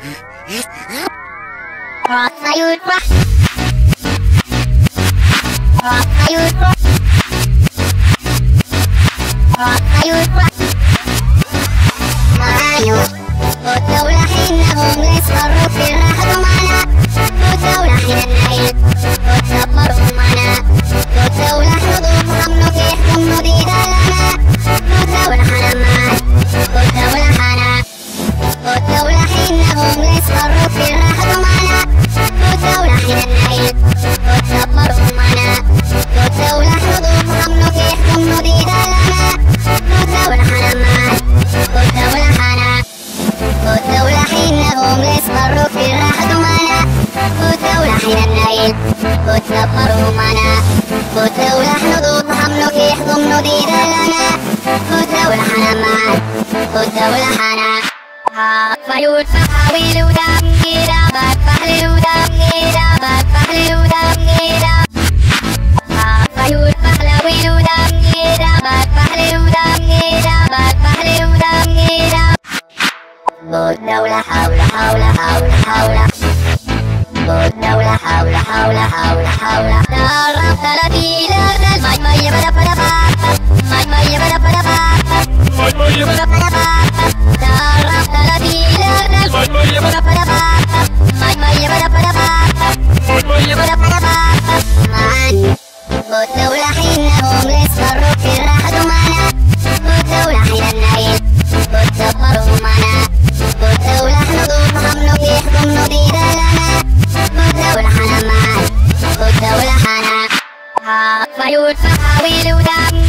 Nossa, Yupa! Nossa, Yupa! Nossa, Yupa! Mario, o teu la reina, un esparro, يصبروا في الراحة معنا والدولة حين النعيم وتدبروا معنا والدولة حدود حملك يحكم نديد لنا. والدولة حنا معنا والدولة حنا فيوت فحاويل ودم غيرا بات فحلل ودم غيرا بات فحلل ودم والدولة حول حول حول حول والدولة حول حول حول حول فيوت فحاويل ودم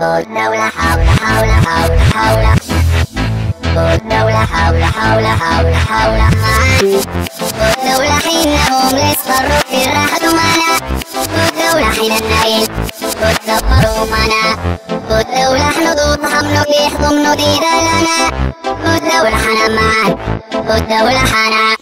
والدولة حول حول حول حول حول حول حول حول في حين النعيم وتدبروا معنا والدولة يحكم نديد لنا والدولة حنا معنا والدولة حنا